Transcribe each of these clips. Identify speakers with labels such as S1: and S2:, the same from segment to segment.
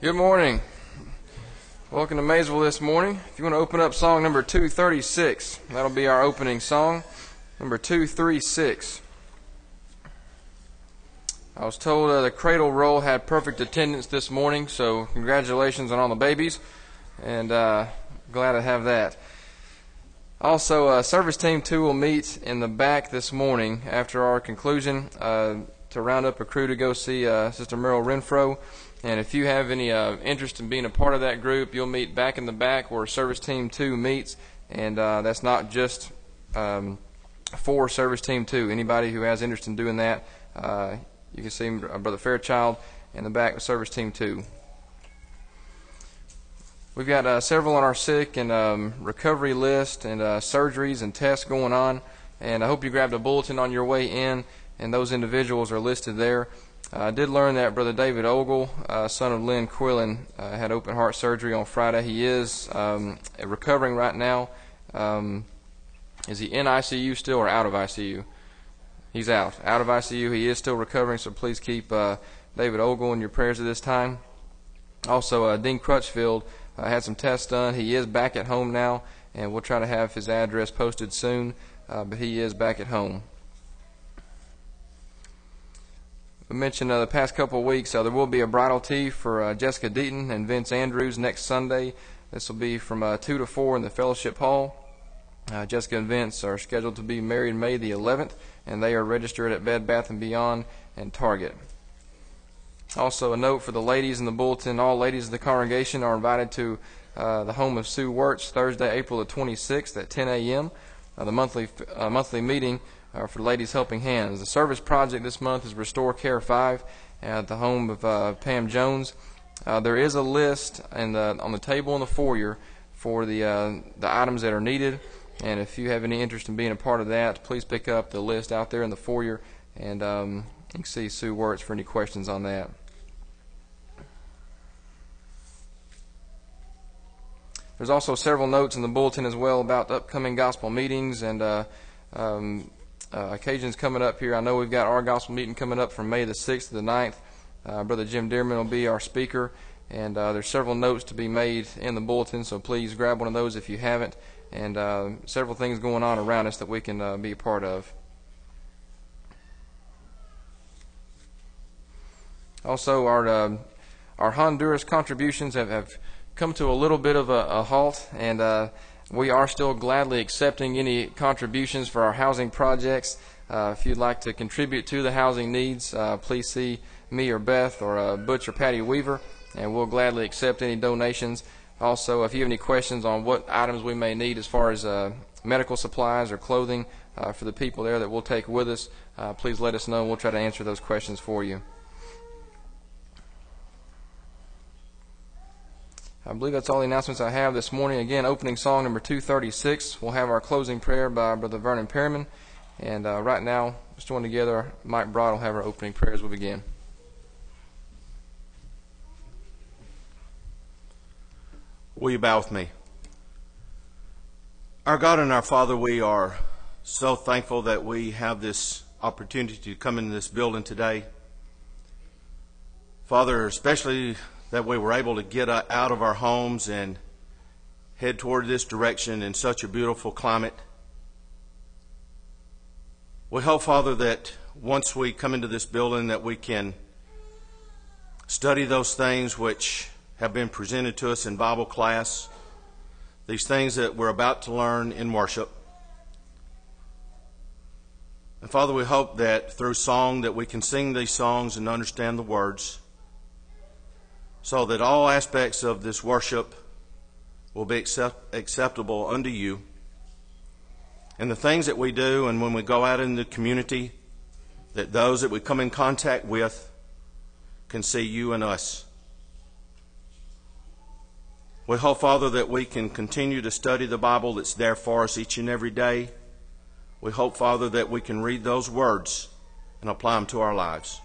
S1: Good morning. Welcome to Maysville this morning. If you want to open up song number 236, that'll be our opening song. Number 236. I was told uh, the cradle roll had perfect attendance this morning, so congratulations on all the babies, and uh, glad to have that. Also, uh, Service Team 2 will meet in the back this morning after our conclusion uh, to round up a crew to go see uh, Sister Merrill Renfro. And if you have any uh, interest in being a part of that group, you'll meet back in the back where Service Team 2 meets. And uh, that's not just um, for Service Team 2. Anybody who has interest in doing that, uh, you can see uh, Brother Fairchild in the back of Service Team 2. We've got uh, several on our sick and um, recovery list and uh, surgeries and tests going on. And I hope you grabbed a bulletin on your way in, and those individuals are listed there. I did learn that Brother David Ogle, uh, son of Lynn Quillen, uh, had open heart surgery on Friday. He is um, recovering right now. Um, is he in ICU still or out of ICU? He's out. Out of ICU. He is still recovering, so please keep uh, David Ogle in your prayers at this time. Also, uh, Dean Crutchfield uh, had some tests done. He is back at home now, and we'll try to have his address posted soon, uh, but he is back at home. We mentioned uh, the past couple of weeks uh, there will be a bridal tea for uh, Jessica Deaton and Vince Andrews next Sunday. This will be from uh, 2 to 4 in the Fellowship Hall. Uh, Jessica and Vince are scheduled to be married May the 11th, and they are registered at Bed Bath & Beyond and Target. Also, a note for the ladies in the bulletin all ladies of the congregation are invited to uh, the home of Sue Wirtz Thursday, April the 26th at 10 a.m. The monthly monthly meeting uh, for Ladies Helping Hands. The service project this month is Restore Care 5 at the home of uh, Pam Jones. Uh, there is a list in the, on the table in the foyer for the uh, the items that are needed, and if you have any interest in being a part of that, please pick up the list out there in the foyer, and um, you can see Sue Wirtz for any questions on that. There's also several notes in the bulletin as well about upcoming gospel meetings and uh, um, uh, occasions coming up here. I know we've got our gospel meeting coming up from May the 6th to the 9th. Uh, Brother Jim Dearman will be our speaker, and uh, there's several notes to be made in the bulletin, so please grab one of those if you haven't, and uh, several things going on around us that we can uh, be a part of. Also, our uh, our Honduras contributions have, have come to a little bit of a, a halt, and uh, we are still gladly accepting any contributions for our housing projects. Uh, if you'd like to contribute to the housing needs, uh, please see me or Beth or uh, Butch or Patty Weaver, and we'll gladly accept any donations. Also, if you have any questions on what items we may need as far as uh, medical supplies or clothing uh, for the people there that we'll take with us, uh, please let us know. We'll try to answer those questions for you. I believe that's all the announcements I have this morning. Again, opening song number 236. We'll have our closing prayer by Brother Vernon Perriman. And uh, right now, let's join together. Mike Broad will have our opening prayers. as we begin.
S2: Will you bow with me? Our God and our Father, we are so thankful that we have this opportunity to come into this building today. Father, especially that we were able to get uh, out of our homes and head toward this direction in such a beautiful climate. We hope, Father, that once we come into this building that we can study those things which have been presented to us in Bible class, these things that we're about to learn in worship. And Father, we hope that through song that we can sing these songs and understand the words so that all aspects of this worship will be accept, acceptable unto you. And the things that we do and when we go out in the community, that those that we come in contact with can see you and us. We hope, Father, that we can continue to study the Bible that's there for us each and every day. We hope, Father, that we can read those words and apply them to our lives.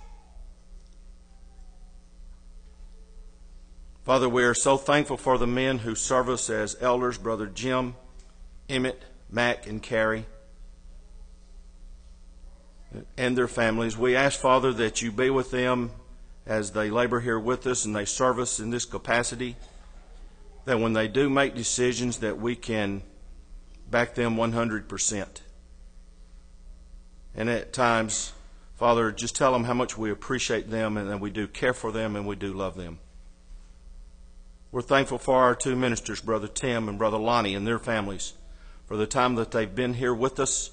S2: Father, we are so thankful for the men who serve us as elders, Brother Jim, Emmett, Mac, and Carrie, and their families. We ask, Father, that you be with them as they labor here with us and they serve us in this capacity, that when they do make decisions that we can back them 100%. And at times, Father, just tell them how much we appreciate them and that we do care for them and we do love them. We're thankful for our two ministers, Brother Tim and Brother Lonnie, and their families, for the time that they've been here with us,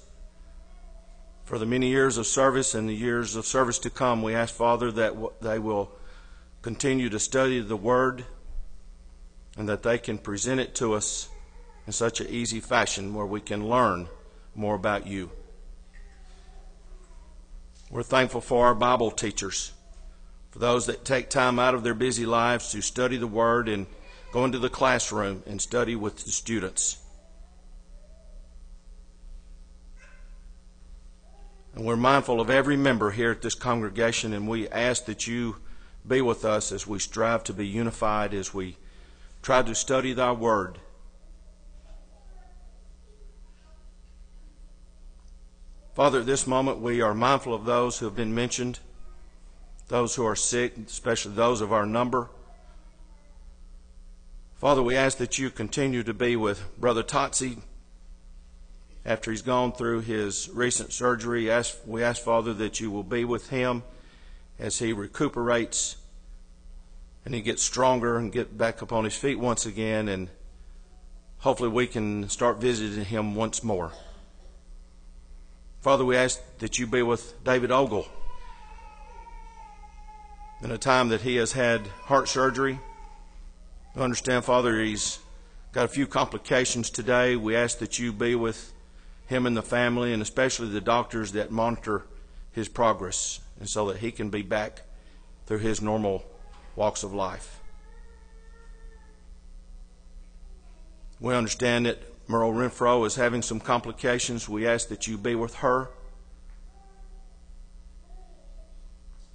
S2: for the many years of service and the years of service to come. We ask, Father, that they will continue to study the Word and that they can present it to us in such an easy fashion where we can learn more about you. We're thankful for our Bible teachers, for those that take time out of their busy lives to study the Word and go into the classroom and study with the students. And we're mindful of every member here at this congregation, and we ask that you be with us as we strive to be unified, as we try to study thy word. Father, at this moment we are mindful of those who have been mentioned, those who are sick, especially those of our number. Father, we ask that you continue to be with Brother Totsi after he's gone through his recent surgery. We ask, Father, that you will be with him as he recuperates and he gets stronger and get back up on his feet once again and hopefully we can start visiting him once more. Father, we ask that you be with David Ogle in a time that he has had heart surgery. I understand, Father, he's got a few complications today. We ask that you be with him and the family, and especially the doctors that monitor his progress, and so that he can be back through his normal walks of life. We understand that Merle Renfro is having some complications. We ask that you be with her.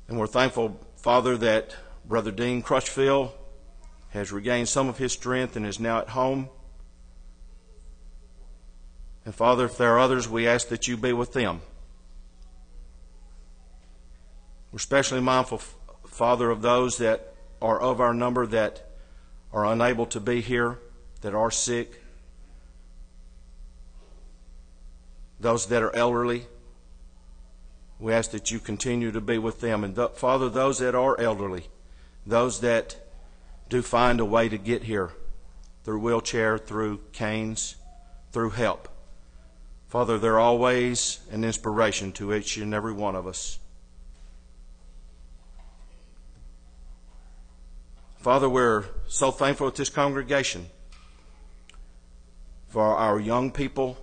S2: And we're thankful, Father, that Brother Dean Crutchfield has regained some of his strength and is now at home. And Father, if there are others, we ask that you be with them. We're especially mindful, Father, of those that are of our number that are unable to be here, that are sick. those that are elderly. We ask that you continue to be with them. And Father, those that are elderly, those that do find a way to get here through wheelchair, through canes, through help. Father, they're always an inspiration to each and every one of us. Father, we're so thankful at this congregation for our young people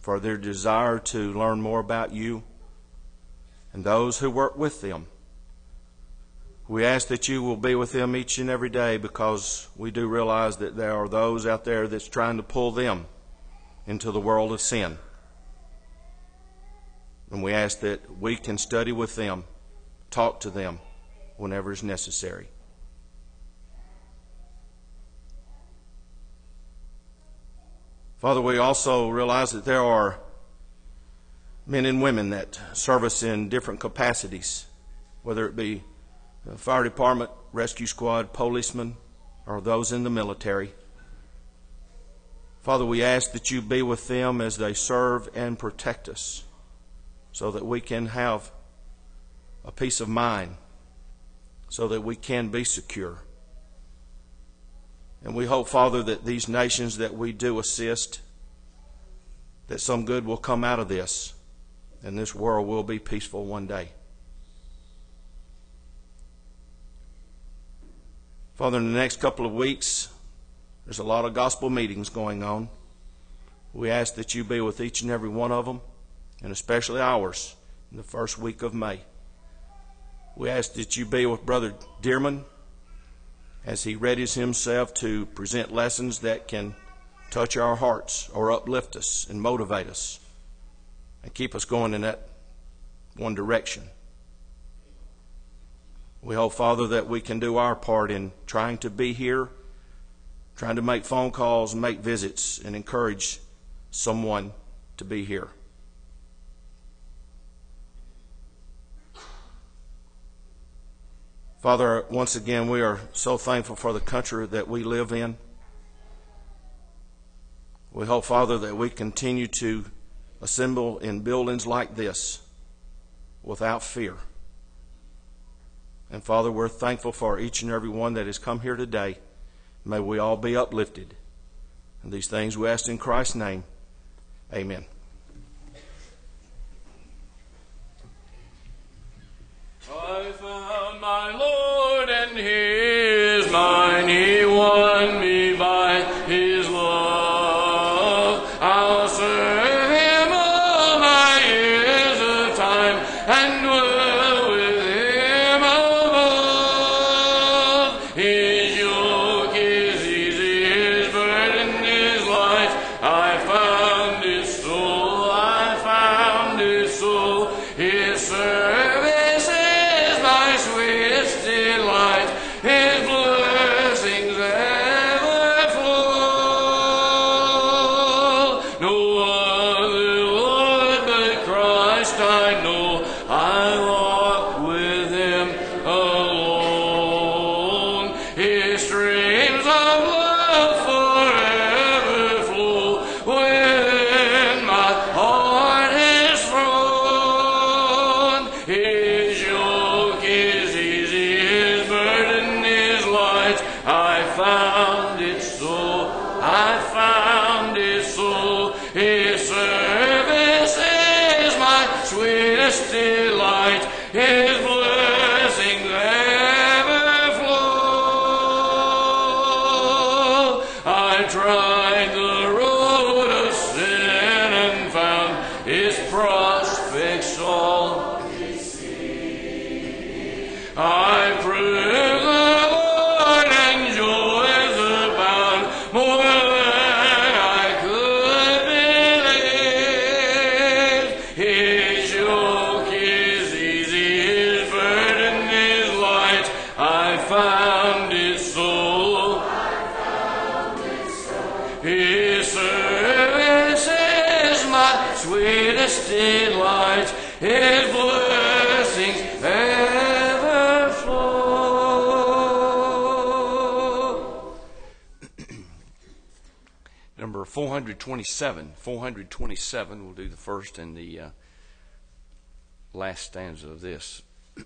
S2: for their desire to learn more about you and those who work with them. We ask that you will be with them each and every day because we do realize that there are those out there that's trying to pull them into the world of sin. And we ask that we can study with them, talk to them whenever is necessary. Father, we also realize that there are men and women that service in different capacities, whether it be fire department, rescue squad, policemen, or those in the military. Father, we ask that you be with them as they serve and protect us so that we can have a peace of mind, so that we can be secure. And we hope, Father, that these nations that we do assist, that some good will come out of this, and this world will be peaceful one day. Father, in the next couple of weeks, there's a lot of gospel meetings going on. We ask that you be with each and every one of them, and especially ours in the first week of May. We ask that you be with Brother Dearman as he readies himself to present lessons that can touch our hearts or uplift us and motivate us and keep us going in that one direction. We hope, Father, that we can do our part in trying to be here, trying to make phone calls, make visits, and encourage someone to be here. Father, once again, we are so thankful for the country that we live in. We hope, Father, that we continue to assemble in buildings like this without fear. And Father, we're thankful for each and every one that has come here today. May we all be uplifted. And these things we ask in Christ's name. Amen.
S3: I found my Lord and He is mine. He won
S4: Oh. 427. 427, we'll do the first and the uh, last stanza of this.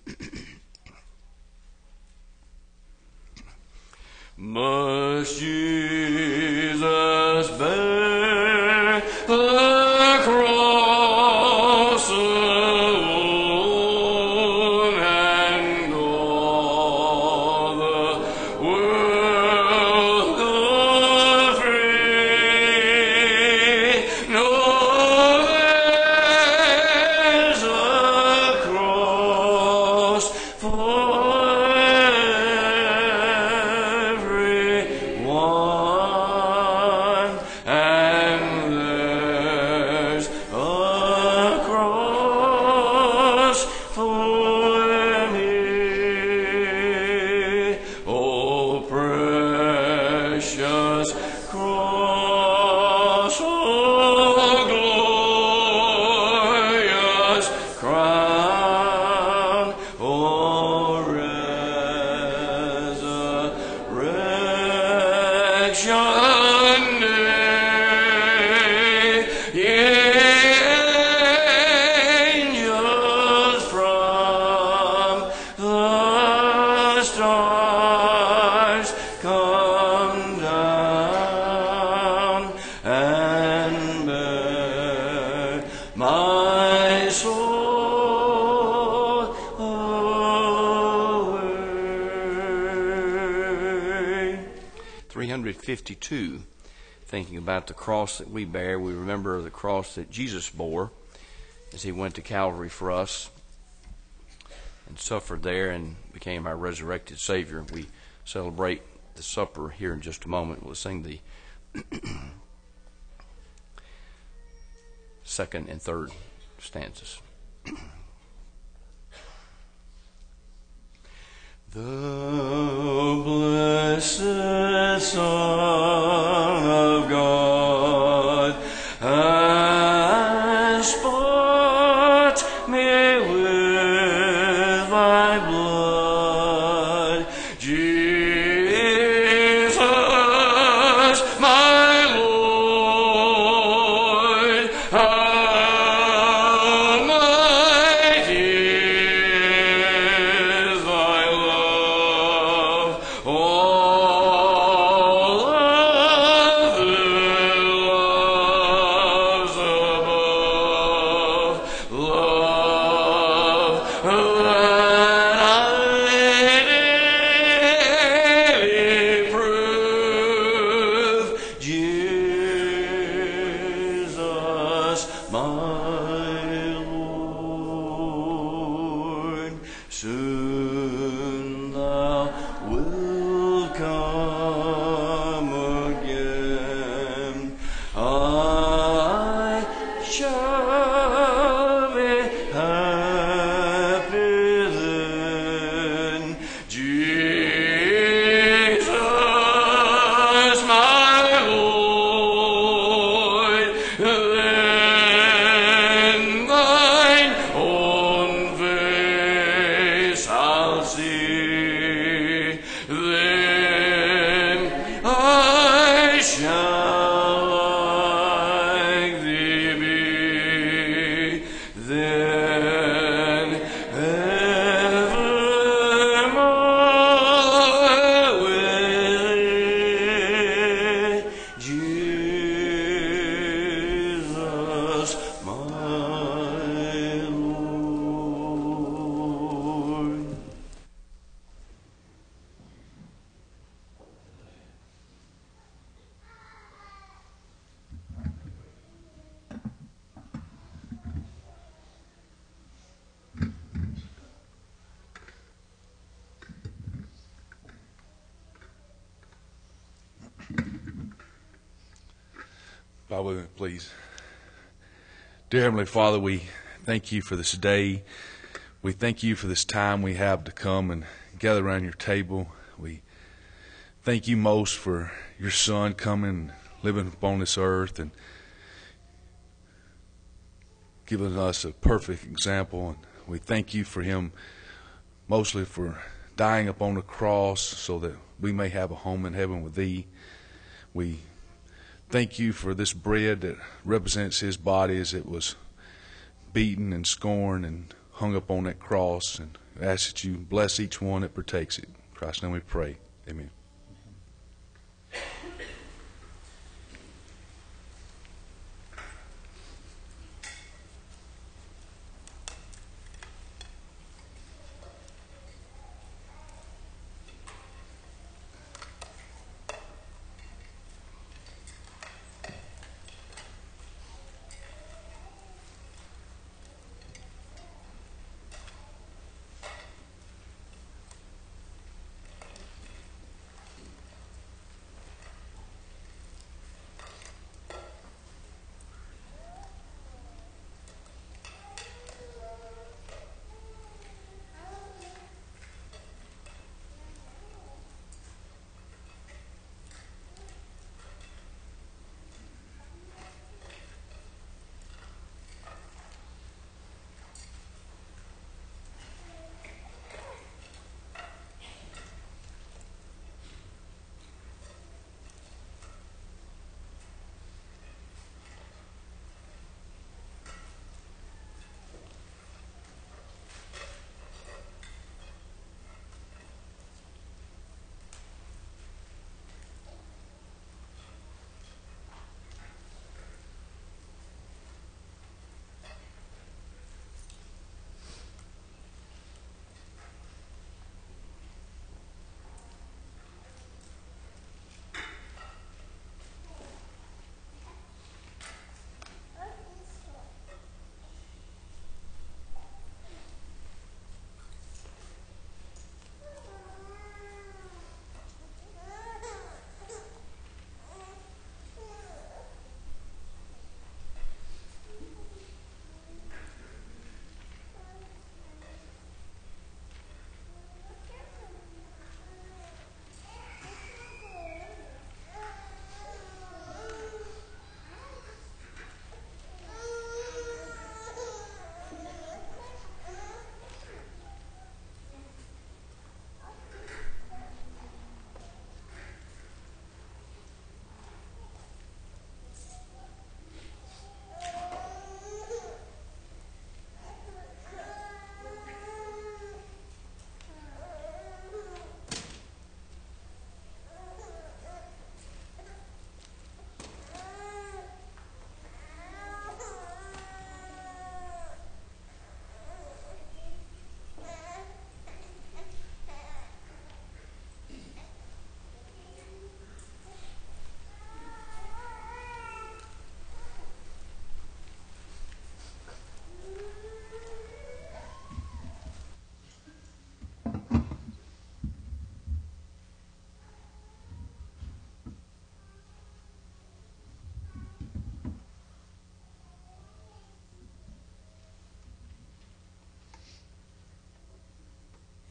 S3: precious cross,
S4: 352, thinking about the cross that we bear, we remember the cross that Jesus bore as he went to Calvary for us and suffered there and became our resurrected Savior. We celebrate the supper here in just a moment. We'll sing the second and third stanzas.
S3: The blessed Son
S5: Dear Heavenly Father, we thank you for this day. We thank you for this time we have to come and gather around your table. We thank you most for your Son coming, living upon this earth, and giving us a perfect example. And we thank you for him mostly for dying upon the cross so that we may have a home in heaven with thee. We thank you for this bread that represents his body as it was beaten and scorned and hung up on that cross. And ask that you bless each one that partakes it. In Christ's name we pray. Amen.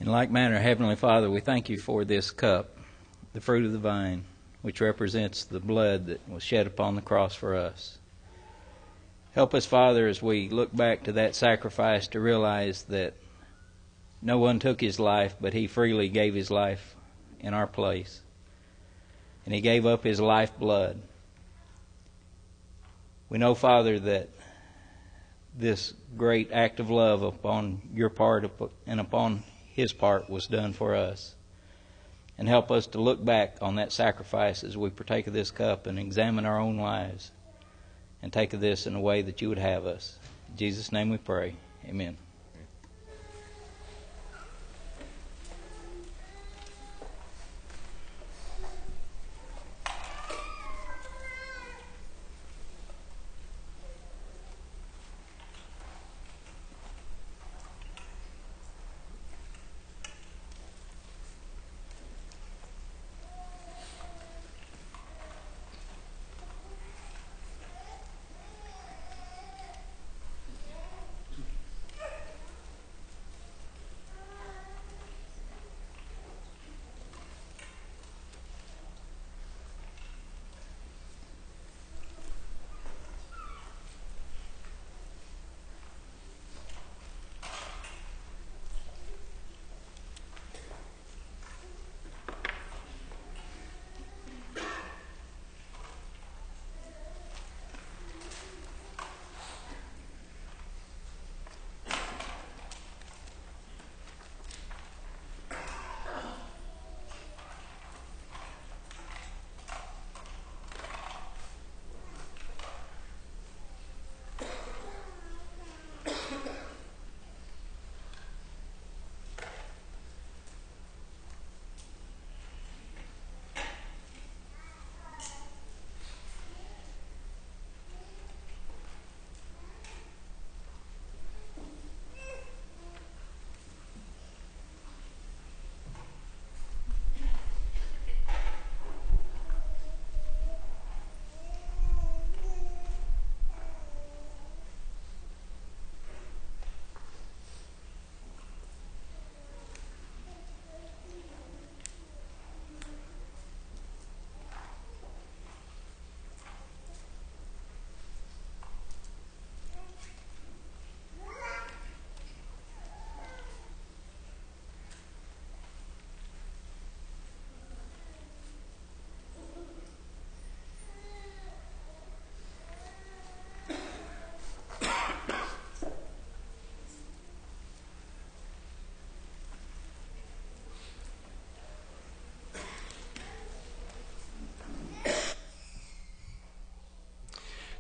S6: In like manner, Heavenly Father, we thank you for this cup, the fruit of the vine, which represents the blood that was shed upon the cross for us. Help us, Father, as we look back to that sacrifice to realize that no one took his life, but he freely gave his life in our place. And he gave up his lifeblood. We know, Father, that this great act of love upon your part and upon his part was done for us. And help us to look back on that sacrifice as we partake of this cup and examine our own lives and take of this in a way that you would have us. In Jesus' name we pray. Amen.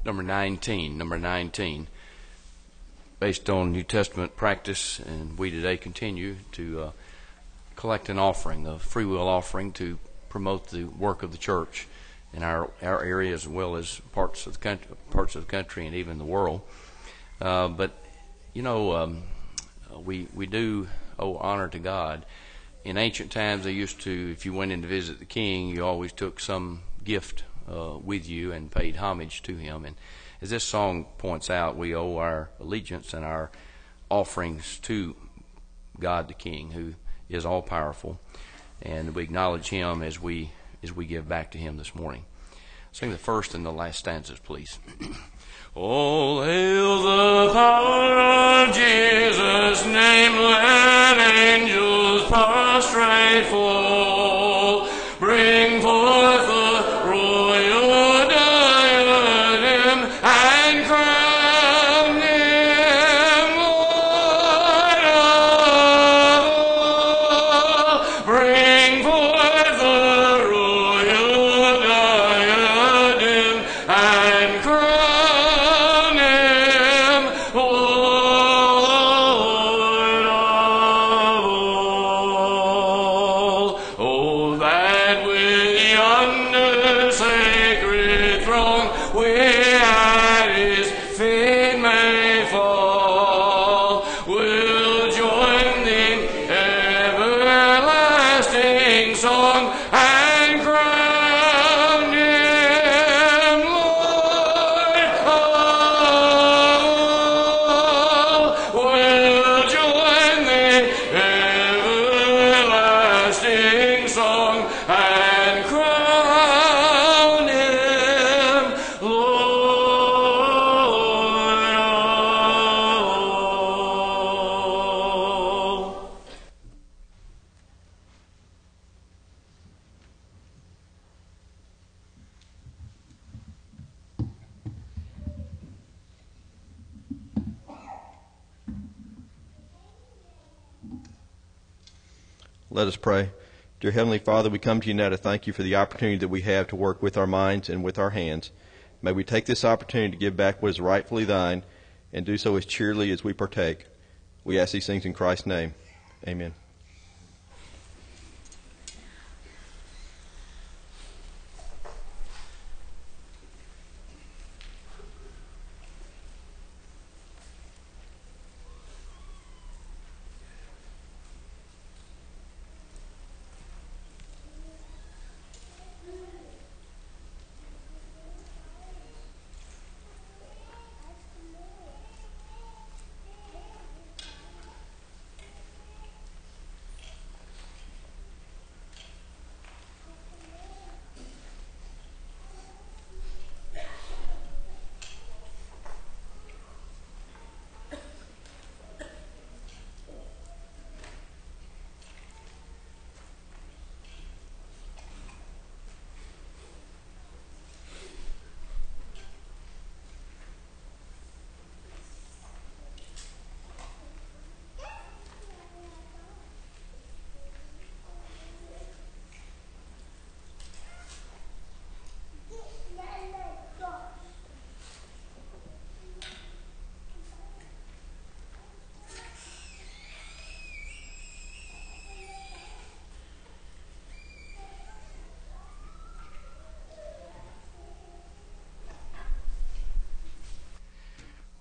S7: Number 19. Number 19. Based on New Testament practice, and we today continue to uh, collect an offering, a free will offering, to promote the work of the church in our our area as well as parts of the country, parts of the country, and even the world. Uh, but you know, um, we we do owe honor to God. In ancient times, they used to, if you went in to visit the king, you always took some gift uh, with you and paid homage to him. And as this song points out, we owe our allegiance and our offerings to God the King, who is all powerful, and we acknowledge Him as we as we give back to Him this morning. Sing the first and the last stanzas, please.
S4: All hail the power of Jesus' name, let angels prostrate
S8: Father, we come to you now to thank you for the opportunity that we have to work with our minds and with our hands. May we take this opportunity to give back what is rightfully thine and do so as cheerily as we partake. We ask these things in Christ's name. Amen.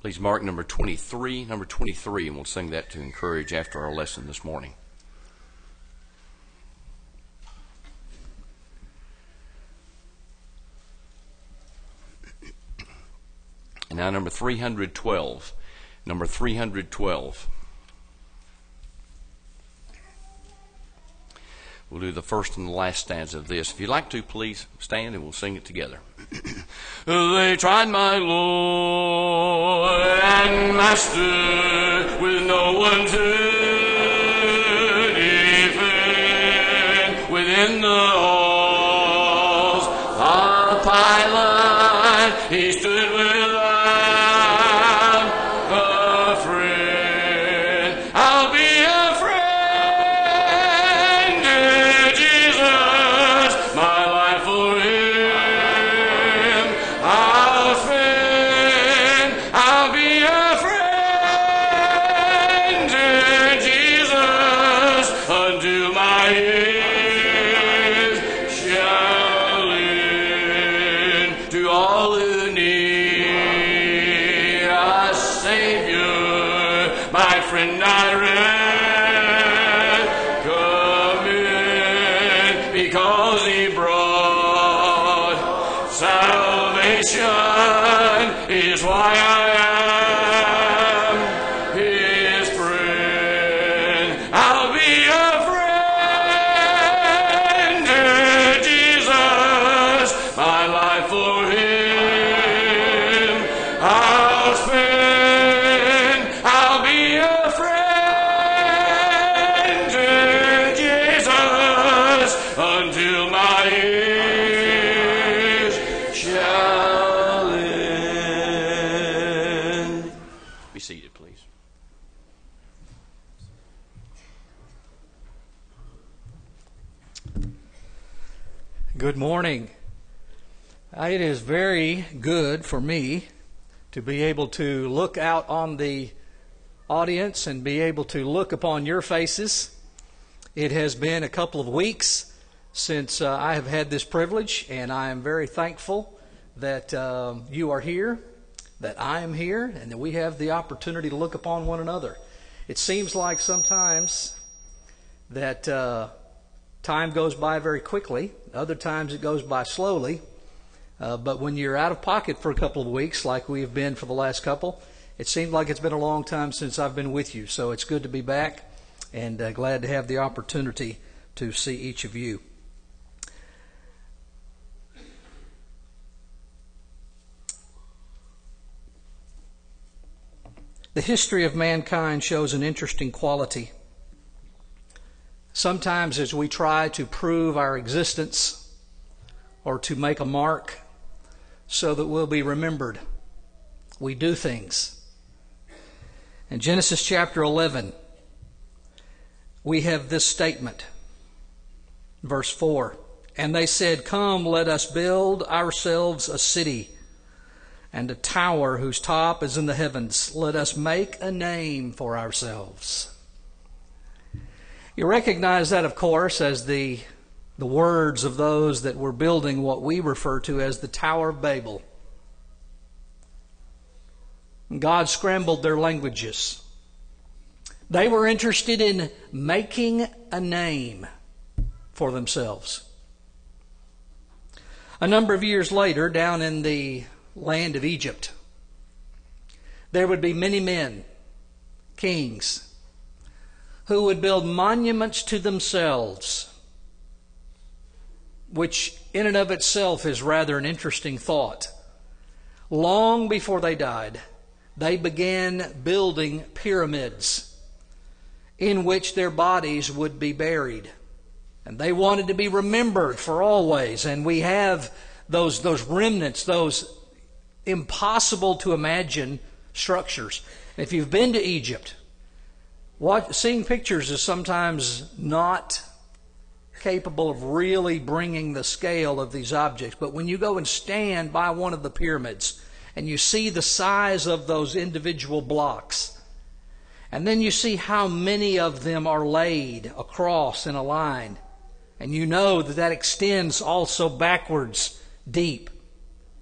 S7: Please mark number 23, number 23, and we'll sing that to encourage after our lesson this morning. And now number 312. Number 312. We'll do the first and the last stanza of this. If you'd like to, please stand and we'll sing it together.
S4: They tried my Lord and Master with no one to friend Iran,
S7: come in because
S9: he brought salvation. It is very good for me to be able to look out on the audience and be able to look upon your faces. It has been a couple of weeks since uh, I have had this privilege, and I am very thankful that um, you are here, that I am here, and that we have the opportunity to look upon one another. It seems like sometimes that uh, time goes by very quickly, other times it goes by slowly. Uh, but when you're out of pocket for a couple of weeks, like we have been for the last couple, it seemed like it's been a long time since I've been with you. So it's good to be back and uh, glad to have the opportunity to see each of you. The history of mankind shows an interesting quality. Sometimes, as we try to prove our existence or to make a mark so that we'll be remembered, we do things. In Genesis chapter 11, we have this statement, verse 4 And they said, Come, let us build ourselves a city and a tower whose top is in the heavens. Let us make a name for ourselves. You recognize that, of course, as the, the words of those that were building what we refer to as the Tower of Babel. God scrambled their languages. They were interested in making a name for themselves. A number of years later, down in the land of Egypt, there would be many men, kings, who would build monuments to themselves, which in and of itself is rather an interesting thought. Long before they died, they began building pyramids in which their bodies would be buried. And they wanted to be remembered for always. And we have those, those remnants, those impossible to imagine structures. If you've been to Egypt, seeing pictures is sometimes not capable of really bringing the scale of these objects. But when you go and stand by one of the pyramids and you see the size of those individual blocks, and then you see how many of them are laid across in a line, and you know that that extends also backwards deep,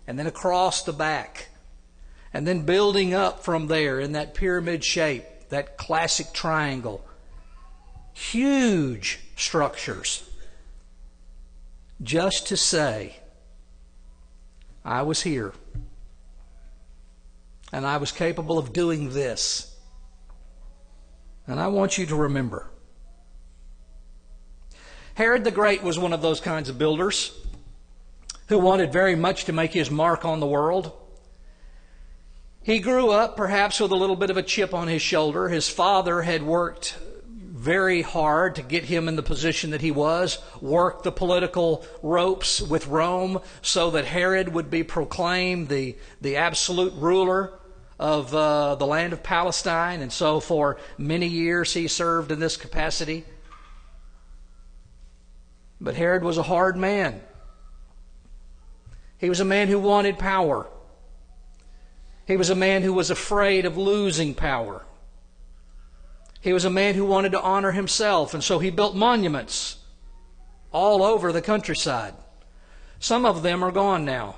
S9: and then across the back, and then building up from there in that pyramid shape, that classic triangle. Huge structures. Just to say, I was here, and I was capable of doing this. And I want you to remember. Herod the Great was one of those kinds of builders who wanted very much to make his mark on the world. He grew up perhaps with a little bit of a chip on his shoulder. His father had worked very hard to get him in the position that he was, worked the political ropes with Rome so that Herod would be proclaimed the, the absolute ruler of uh, the land of Palestine. And so for many years he served in this capacity. But Herod was a hard man. He was a man who wanted power. He was a man who was afraid of losing power. He was a man who wanted to honor himself, and so he built monuments all over the countryside. Some of them are gone now,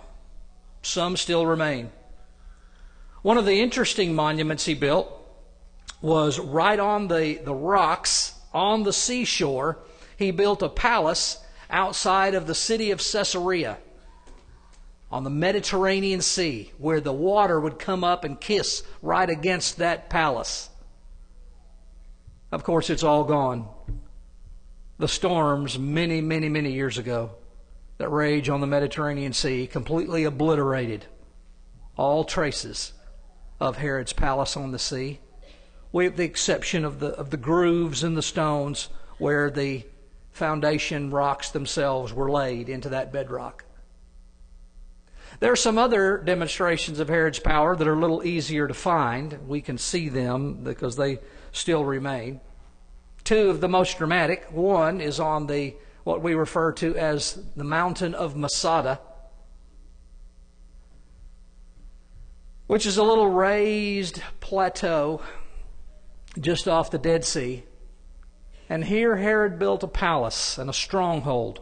S9: some still remain. One of the interesting monuments he built was right on the, the rocks on the seashore. He built a palace outside of the city of Caesarea on the Mediterranean Sea, where the water would come up and kiss right against that palace. Of course, it's all gone. The storms many, many, many years ago that rage on the Mediterranean Sea completely obliterated all traces of Herod's palace on the sea, with the exception of the, of the grooves in the stones where the foundation rocks themselves were laid into that bedrock. There are some other demonstrations of Herod's power that are a little easier to find. We can see them because they still remain. Two of the most dramatic. One is on the what we refer to as the mountain of Masada, which is a little raised plateau just off the Dead Sea. And here Herod built a palace and a stronghold.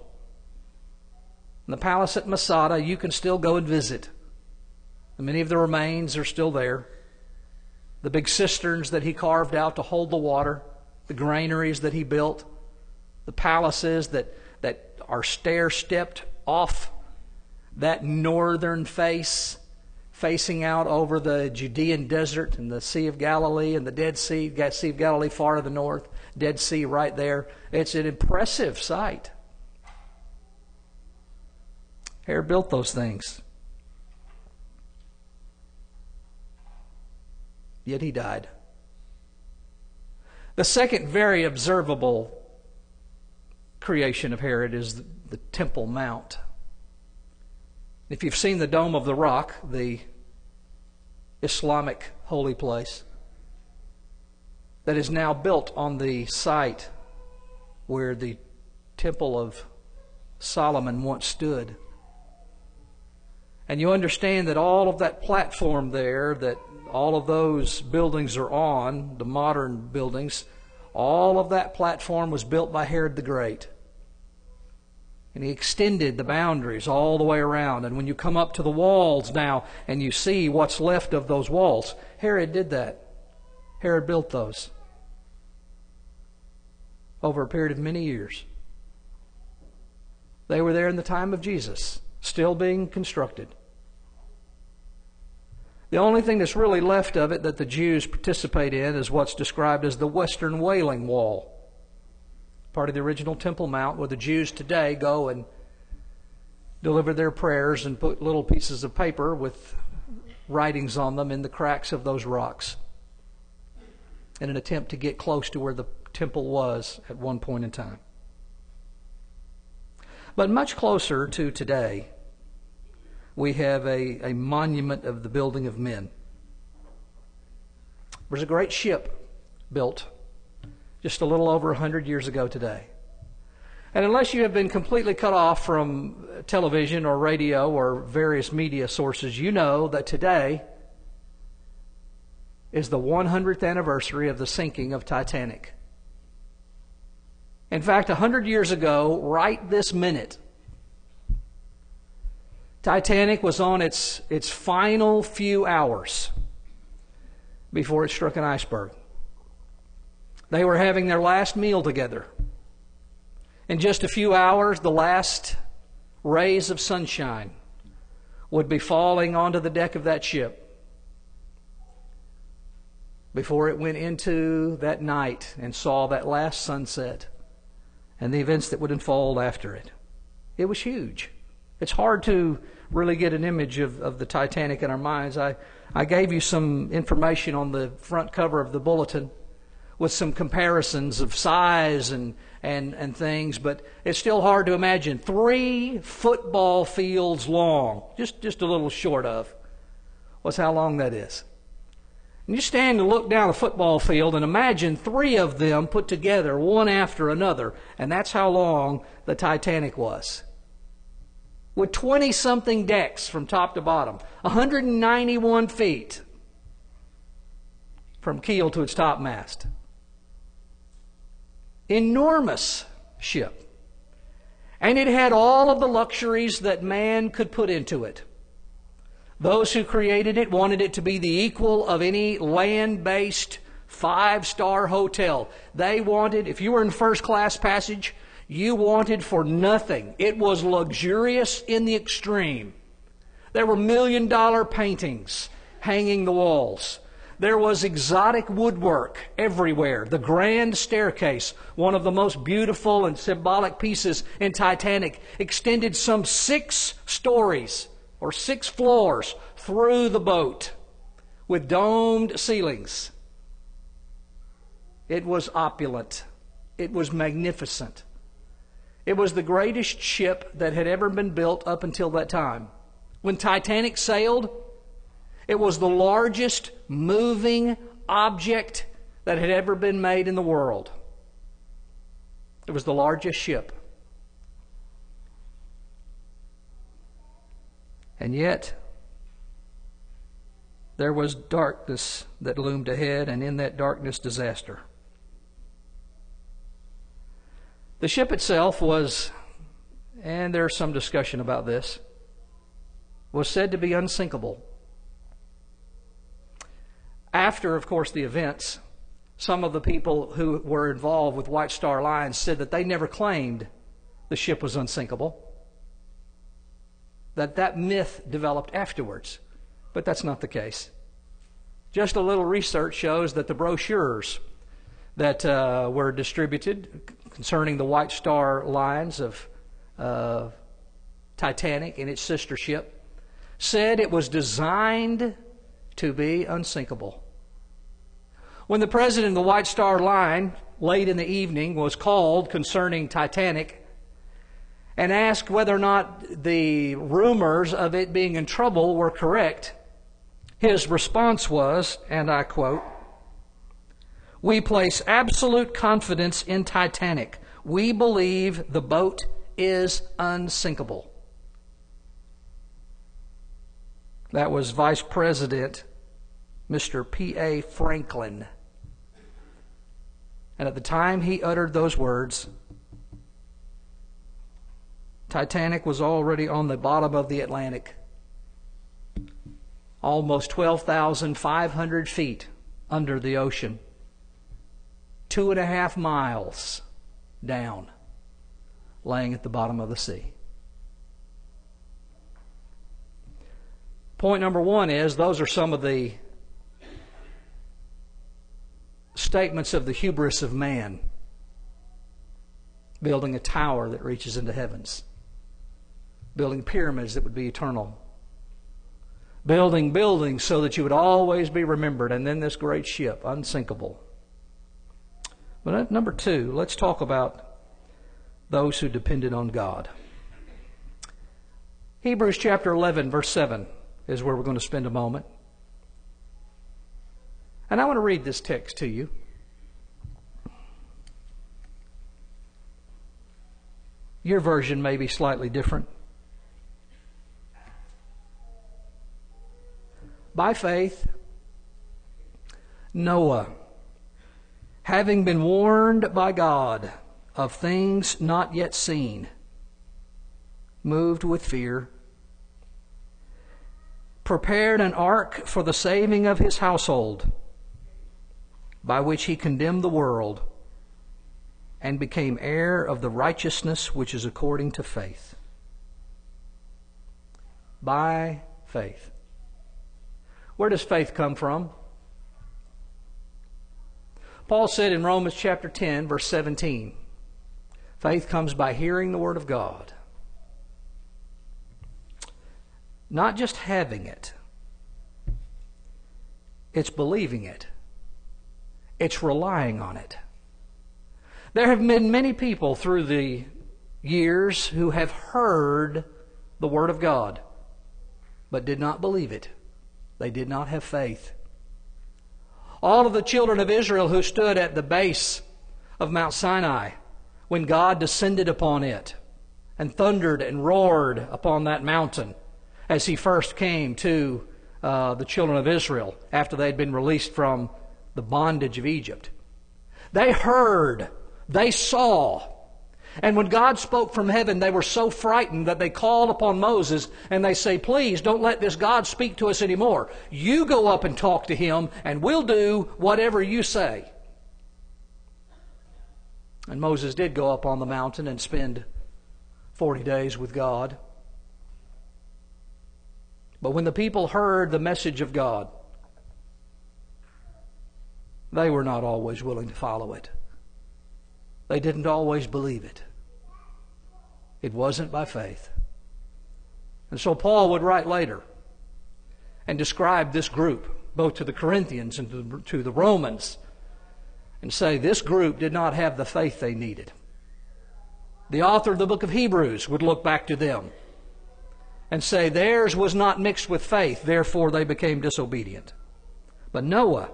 S9: And the palace at Masada, you can still go and visit. And many of the remains are still there. The big cisterns that he carved out to hold the water, the granaries that he built, the palaces that, that are stair stepped off that northern face, facing out over the Judean desert and the Sea of Galilee and the Dead Sea, Sea of Galilee far to the north, Dead Sea right there. It's an impressive sight. Herod built those things. Yet he died. The second very observable creation of Herod is the, the Temple Mount. If you've seen the Dome of the Rock, the Islamic holy place that is now built on the site where the Temple of Solomon once stood. And you understand that all of that platform there, that all of those buildings are on, the modern buildings, all of that platform was built by Herod the Great. And he extended the boundaries all the way around. And when you come up to the walls now and you see what's left of those walls, Herod did that. Herod built those over a period of many years. They were there in the time of Jesus, still being constructed. The only thing that's really left of it that the Jews participate in is what's described as the Western Wailing Wall, part of the original Temple Mount, where the Jews today go and deliver their prayers and put little pieces of paper with writings on them in the cracks of those rocks in an attempt to get close to where the temple was at one point in time. But much closer to today, we have a, a monument of the building of men. There was a great ship built just a little over a 100 years ago today. And unless you have been completely cut off from television or radio or various media sources, you know that today is the 100th anniversary of the sinking of Titanic. In fact, a 100 years ago, right this minute, Titanic was on its, its final few hours before it struck an iceberg. They were having their last meal together. In just a few hours, the last rays of sunshine would be falling onto the deck of that ship before it went into that night and saw that last sunset and the events that would unfold after it. It was huge. It's hard to really get an image of, of the Titanic in our minds. I, I gave you some information on the front cover of the bulletin with some comparisons of size and, and, and things, but it's still hard to imagine. Three football fields long, just, just a little short of. What's how long that is? And you stand and look down a football field and imagine three of them put together, one after another, and that's how long the Titanic was with 20 something decks from top to bottom, 191 feet from keel to its topmast. Enormous ship. And it had all of the luxuries that man could put into it. Those who created it wanted it to be the equal of any land based five star hotel. They wanted, if you were in first class passage, you wanted for nothing. It was luxurious in the extreme. There were million dollar paintings hanging the walls. There was exotic woodwork everywhere. The grand staircase, one of the most beautiful and symbolic pieces in Titanic, extended some six stories or six floors through the boat with domed ceilings. It was opulent. It was magnificent. It was the greatest ship that had ever been built up until that time. When Titanic sailed, it was the largest moving object that had ever been made in the world. It was the largest ship. And yet, there was darkness that loomed ahead, and in that darkness, disaster. The ship itself was, and there's some discussion about this, was said to be unsinkable. After, of course, the events, some of the people who were involved with White Star Line said that they never claimed the ship was unsinkable. That that myth developed afterwards, but that's not the case. Just a little research shows that the brochures that uh, were distributed concerning the White Star lines of uh, Titanic and its sister ship said it was designed to be unsinkable. When the president of the White Star Line, late in the evening, was called concerning Titanic and asked whether or not the rumors of it being in trouble were correct, his response was, and I quote, We place absolute confidence in Titanic. We believe the boat is unsinkable. That was Vice President Mr. P.A. Franklin. And at the time he uttered those words, Titanic was already on the bottom of the Atlantic, almost 12,500 feet under the ocean, two and a half miles down, laying at the bottom of the sea. Point number one is those are some of the statements of the hubris of man building a tower that reaches into heavens building pyramids that would be eternal, building buildings so that you would always be remembered, and then this great ship, unsinkable. But number two, let's talk about those who depended on God. Hebrews chapter 11, verse 7 is where we're going to spend a moment. And I want to read this text to you. Your version may be slightly different. by faith, Noah, having been warned by God of things not yet seen, moved with fear, prepared an ark for the saving of his household, by which he condemned the world and became heir of the righteousness which is according to faith. By faith. Where does faith come from? Paul said in Romans chapter 10, verse 17, faith comes by hearing the Word of God. Not just having it, it's believing it, it's relying on it. There have been many people through the years who have heard the Word of God, but did not believe it. They did not have faith. All of the children of Israel who stood at the base of Mount Sinai when God descended upon it and thundered and roared upon that mountain as he first came to uh, the children of Israel after they had been released from the bondage of Egypt. They heard, they saw, and when God spoke from heaven, they were so frightened that they called upon Moses and they say, Please don't let this God speak to us anymore. You go up and talk to him, and we'll do whatever you say. And Moses did go up on the mountain and spend 40 days with God. But when the people heard the message of God, they were not always willing to follow it. They didn't always believe it. It wasn't by faith. And so Paul would write later and describe this group, both to the Corinthians and to the, Romans, and say this group did not have the faith they needed. The author of the book of Hebrews would look back to them and say theirs was not mixed with faith, therefore they became disobedient. But Noah,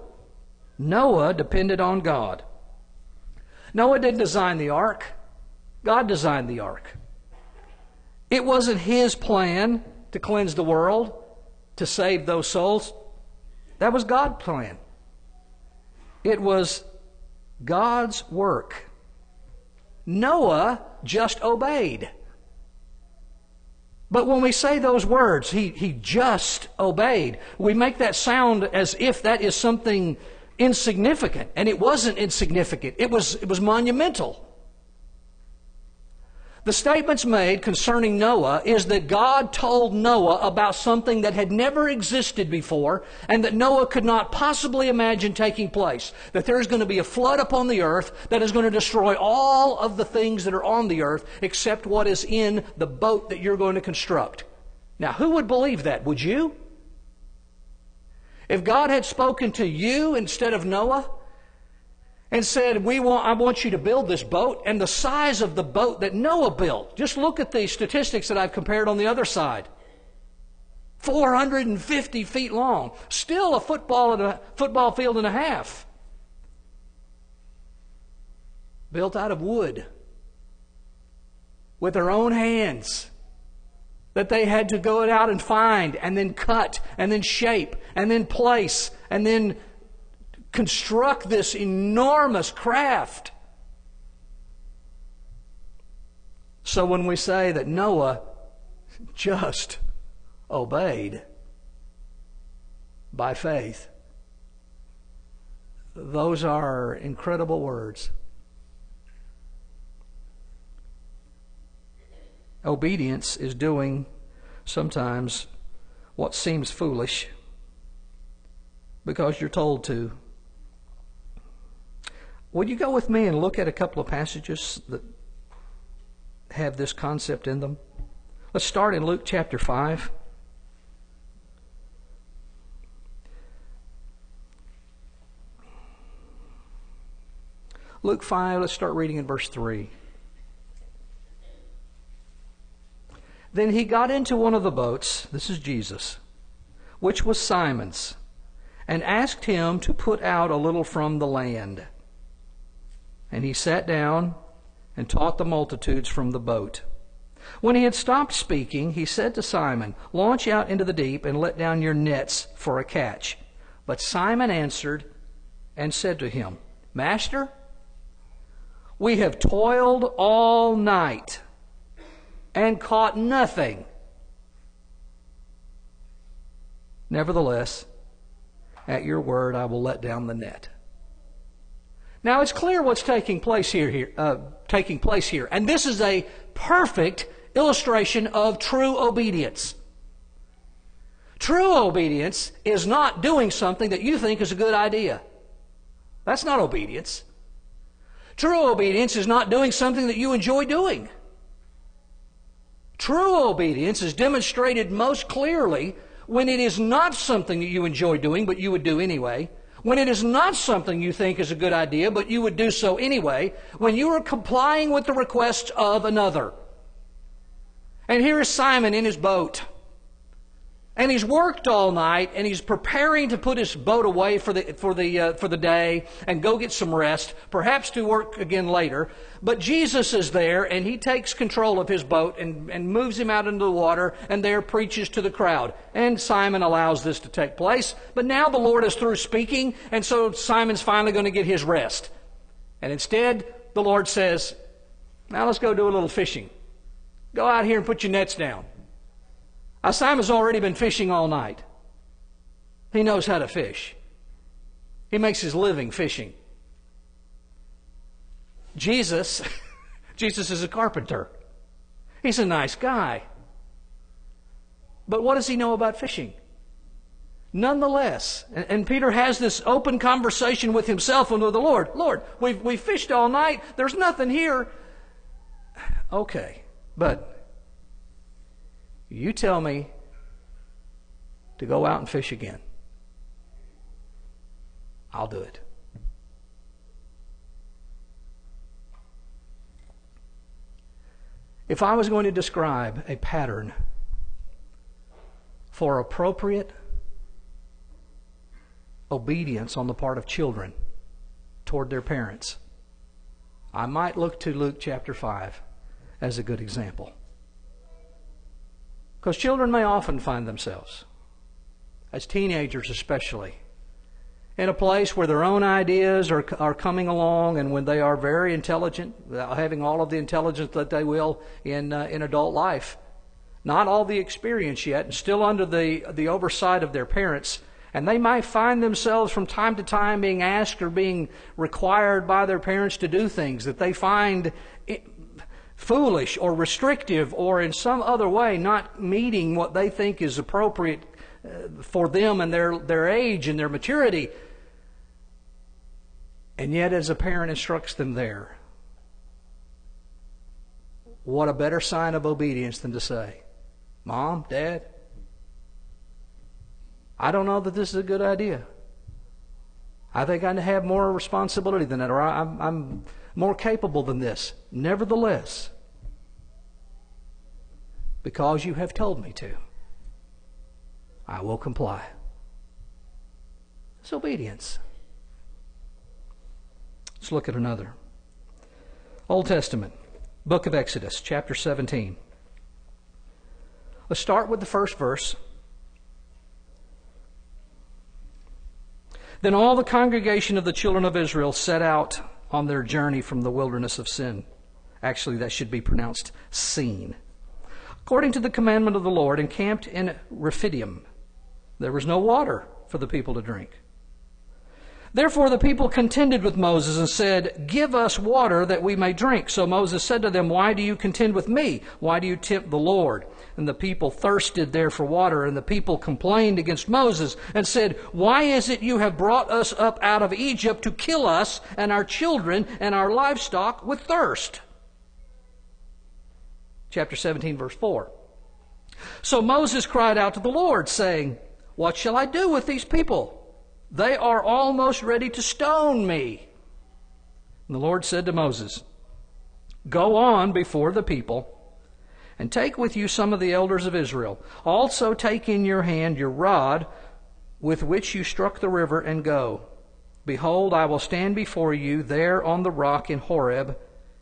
S9: Noah depended on God. Noah didn't design the ark, God designed the ark. It wasn't his plan to cleanse the world, to save those souls. That was God's plan. It was God's work. Noah just obeyed. But when we say those words, he, he just obeyed, we make that sound as if that is something insignificant. And it wasn't insignificant, it was, it was monumental. The statements made concerning Noah is that God told Noah about something that had never existed before and that Noah could not possibly imagine taking place. That there is going to be a flood upon the earth that is going to destroy all of the things that are on the earth except what is in the boat that you're going to construct. Now, who would believe that? Would you? If God had spoken to you instead of Noah, and said, we want, I want you to build this boat, and the size of the boat that Noah built. Just look at the statistics that I've compared on the other side. 450 feet long. Still a football, and a football field and a half. Built out of wood. With their own hands. That they had to go out and find, and then cut, and then shape, and then place, and then construct this enormous craft. So when we say that Noah just obeyed by faith, those are incredible words. Obedience is doing sometimes what seems foolish because you're told to. Would you go with me and look at a couple of passages that have this concept in them? Let's start in Luke chapter 5. Luke 5, let's start reading in verse 3. Then he got into one of the boats, this is Jesus, which was Simon's, and asked him to put out a little from the land. And he sat down and taught the multitudes from the boat. When he had stopped speaking, he said to Simon, Launch out into the deep and let down your nets for a catch. But Simon answered and said to him, Master, we have toiled all night and caught nothing. Nevertheless, at your word I will let down the net. Now it's clear what's taking place here, here uh, taking place here, and this is a perfect illustration of true obedience. True obedience is not doing something that you think is a good idea. That's not obedience. True obedience is not doing something that you enjoy doing. True obedience is demonstrated most clearly when it is not something that you enjoy doing, but you would do anyway when it is not something you think is a good idea, but you would do so anyway, when you are complying with the requests of another. And here is Simon in his boat. And he's worked all night and he's preparing to put his boat away for the, for the, uh, for the day and go get some rest, perhaps to work again later. But Jesus is there and he takes control of his boat and, and moves him out into the water and there preaches to the crowd. And Simon allows this to take place. But now the Lord is through speaking and so Simon's finally going to get his rest. And instead, the Lord says, Now let's go do a little fishing. Go out here and put your nets down. Simon's already been fishing all night. He knows how to fish. He makes his living fishing. Jesus, Jesus is a carpenter. He's a nice guy. But what does he know about fishing? Nonetheless, and, Peter has this open conversation with himself and with the Lord. Lord, we've, we've fished all night. There's nothing here. Okay, but you tell me to go out and fish again. I'll do it. If I was going to describe a pattern for appropriate obedience on the part of children toward their parents, I might look to Luke chapter 5 as a good example. Because children may often find themselves, as teenagers especially, in a place where their own ideas are, are coming along and when they are very intelligent, having all of the intelligence that they will in, uh, in adult life. Not all the experience yet, and still under the, the oversight of their parents. And they might find themselves from time to time being asked or being required by their parents to do things that they find foolish or restrictive or in some other way not meeting what they think is appropriate uh, for them and their, their age and their maturity. And yet, as a parent instructs them there, what a better sign of obedience than to say, Mom, Dad, I don't know that this is a good idea. I think I have more responsibility than that, or I'm, I'm more capable than this. Nevertheless, because you have told me to, I will comply. It's obedience. Let's look at another. Old Testament, book of Exodus, chapter 17. Let's start with the first verse. Then all the congregation of the children of Israel set out on their journey from the wilderness of sin. Actually, that should be pronounced seen. According to the commandment of the Lord, encamped in Rephidim. There was no water for the people to drink. Therefore the people contended with Moses and said, Give us water that we may drink. So Moses said to them, Why do you contend with me? Why do you tempt the Lord? And the people thirsted there for water, and the people complained against Moses and said, Why is it you have brought us up out of Egypt to kill us and our children and our livestock with thirst? Chapter 17, verse 4. So Moses cried out to the Lord, saying, What shall I do with these people? They are almost ready to stone me. And the Lord said to Moses, Go on before the people, and take with you some of the elders of Israel. Also take in your hand your rod with which you struck the river, and go. Behold, I will stand before you there on the rock in Horeb,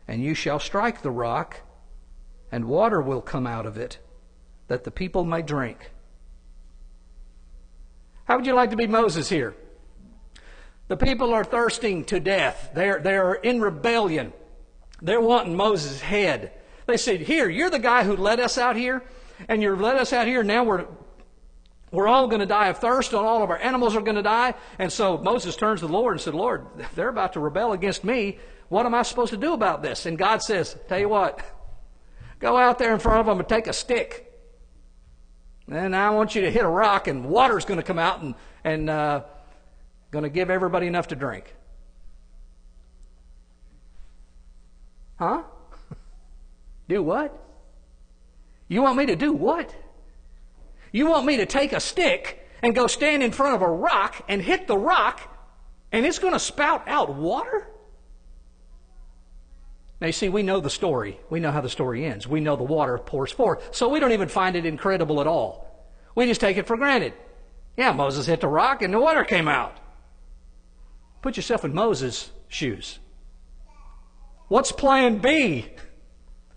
S9: and you shall strike the rock, and water will come out of it, that the people may drink. How would you like to be Moses here? The people are thirsting to death. They're, they're in rebellion. They're wanting Moses' head. They said, Here, you're the guy who led us out here, and you led us out here. Now we're, we're all going to die of thirst, and all of our animals are going to die. And so Moses turns to the Lord and said, Lord, they're about to rebel against me. What am I supposed to do about this? And God says, Tell you what, go out there in front of them and take a stick and I want you to hit a rock, and water's going to come out and, and uh, going to give everybody enough to drink. Huh? do what? You want me to do what? You want me to take a stick and go stand in front of a rock and hit the rock, and it's going to spout out water? Now, you see, we know the story. We know how the story ends. We know the water pours forth. So we don't even find it incredible at all. We just take it for granted. Yeah, Moses hit the rock and the water came out. Put yourself in Moses' shoes. What's plan B?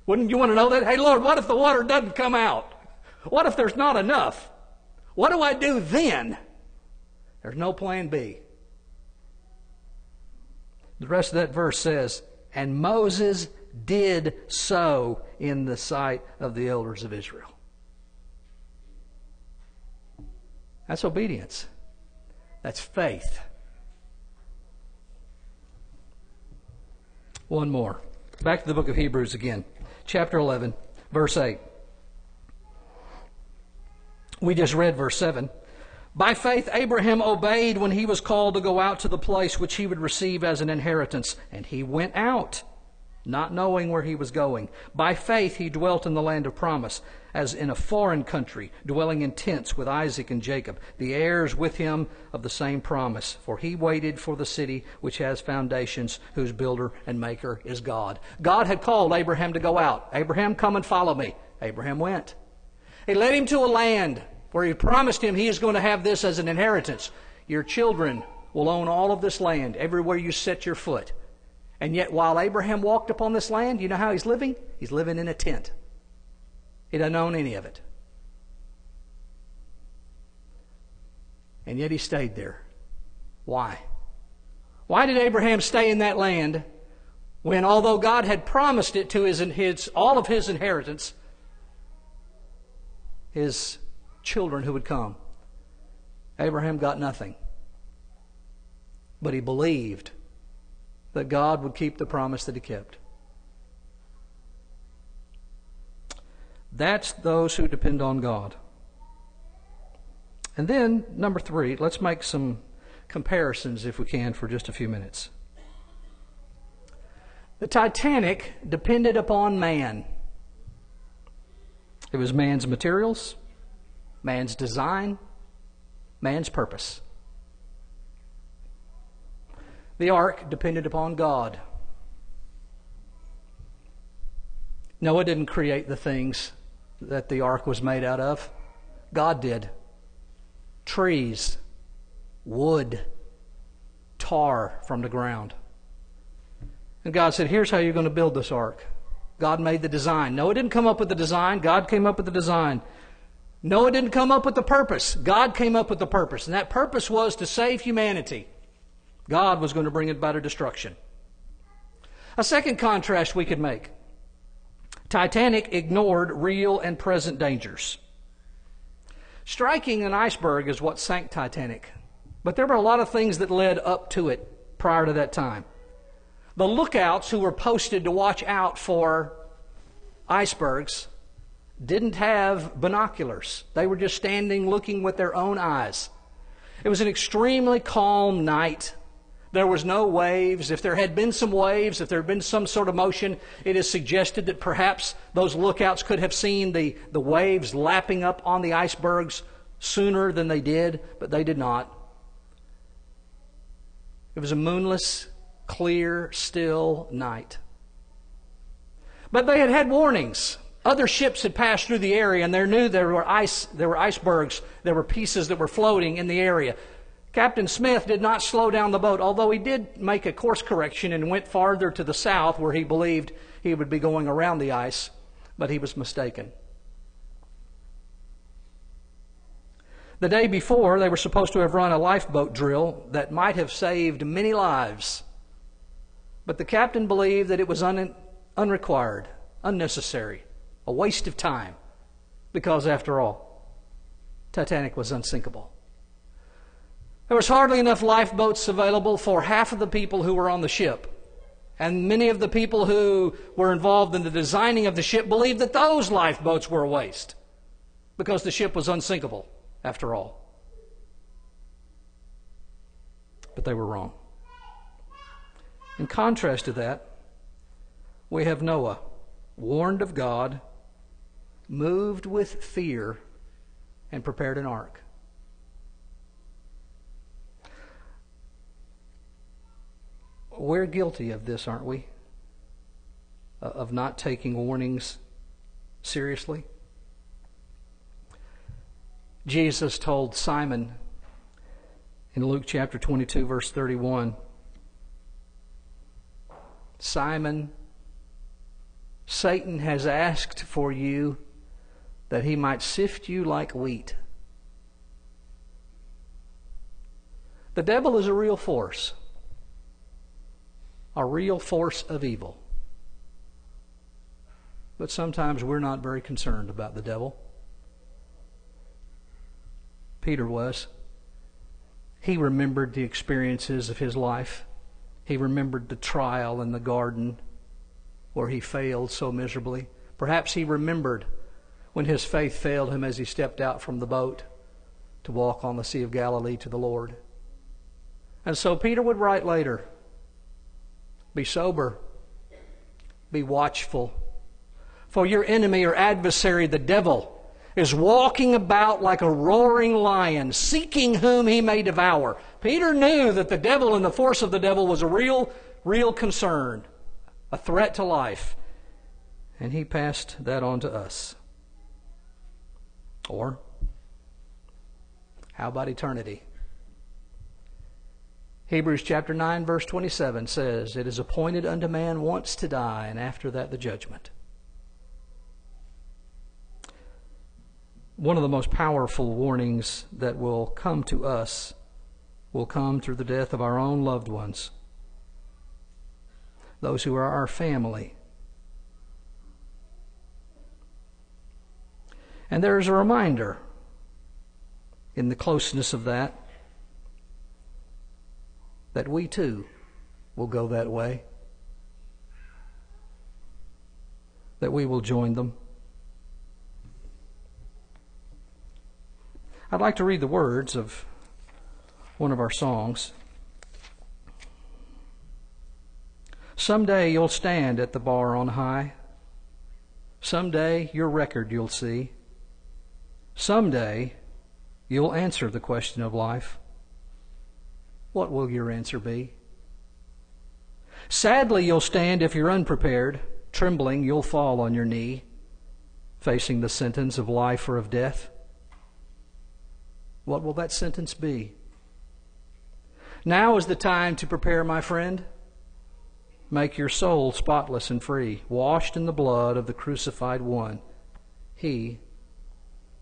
S9: Wouldn't you want to know that? Hey, Lord, what if the water doesn't come out? What if there's not enough? What do I do then? There's no plan B. The rest of that verse says, and Moses did so in the sight of the elders of Israel. That's obedience. That's faith. One more. Back to the book of Hebrews again, chapter 11, verse 8. We just read verse 7. By faith, Abraham obeyed when he was called to go out to the place which he would receive as an inheritance, and he went out, not knowing where he was going. By faith, he dwelt in the land of promise, as in a foreign country, dwelling in tents with Isaac and Jacob, the heirs with him of the same promise. For he waited for the city which has foundations, whose builder and maker is God. God had called Abraham to go out. Abraham, come and follow me. Abraham went. He led him to a land where he promised him he is going to have this as an inheritance. Your children will own all of this land, everywhere you set your foot. And yet, while Abraham walked upon this land, you know how he's living? He's living in a tent. He doesn't own any of it. And yet he stayed there. Why? Why did Abraham stay in that land when, although God had promised it to his, his all of his inheritance, his children who would come. Abraham got nothing. But he believed that God would keep the promise that he kept. That's those who depend on God. And then, number three, let's make some comparisons, if we can, for just a few minutes. The Titanic depended upon man. It was man's materials, man's design, man's purpose. The ark depended upon God. Noah didn't create the things that the ark was made out of, God did. Trees, wood, tar from the ground. And God said, Here's how you're going to build this ark. God made the design. Noah didn't come up with the design, God came up with the design. Noah didn't come up with the purpose. God came up with the purpose. And that purpose was to save humanity. God was going to bring about a destruction. A second contrast we could make Titanic ignored real and present dangers. Striking an iceberg is what sank Titanic. But there were a lot of things that led up to it prior to that time. The lookouts who were posted to watch out for icebergs didn't have binoculars. They were just standing looking with their own eyes. It was an extremely calm night. There was no waves. If there had been some waves, if there had been some sort of motion, it is suggested that perhaps those lookouts could have seen the, the waves lapping up on the icebergs sooner than they did, but they did not. It was a moonless, clear, still night. But they had had warnings. Other ships had passed through the area and they knew there were ice, there were icebergs, there were pieces that were floating in the area. Captain Smith did not slow down the boat, although he did make a course correction and went farther to the south where he believed he would be going around the ice, but he was mistaken. The day before, they were supposed to have run a lifeboat drill that might have saved many lives, but the captain believed that it was un- unrequired, unnecessary a waste of time, because after all, Titanic was unsinkable. There was hardly enough lifeboats available for half of the people who were on the ship. And many of the people who were involved in the designing of the ship believed that those lifeboats were a waste because the ship was unsinkable, after all. But they were wrong. In contrast to that, we have Noah, warned of God moved with fear, and prepared an ark. We're guilty of this, aren't we? Uh, of not taking warnings seriously. Jesus told Simon in Luke chapter 22, verse 31 Simon, Satan has asked for you that he might sift you like wheat. The devil is a real force, a real force of evil. But sometimes we're not very concerned about the devil. Peter was. He remembered the experiences of his life. He remembered the trial in the garden where he failed so miserably. Perhaps he remembered when his faith failed him as he stepped out from the boat to walk on the Sea of Galilee to the Lord. And so Peter would write later Be sober, be watchful, for your enemy or adversary, the devil, is walking about like a roaring lion, seeking whom he may devour. Peter knew that the devil and the force of the devil was a real, real concern, a threat to life. And he passed that on to us. Or, how about eternity? Hebrews chapter 9, verse 27 says, It is appointed unto man once to die, and after that the judgment. One of the most powerful warnings that will come to us will come through the death of our own loved ones, those who are our family. And there is a reminder in the closeness of that that we too will go that way, that we will join them. I'd like to read the words of one of our songs. Someday you'll stand at the bar on high. Someday your record you'll see. Someday you'll answer the question of life. What will your answer be? Sadly, you'll stand if you're unprepared. Trembling, you'll fall on your knee, facing the sentence of life or of death. What will that sentence be? Now is the time to prepare, my friend. Make your soul spotless and free, washed in the blood of the crucified one. He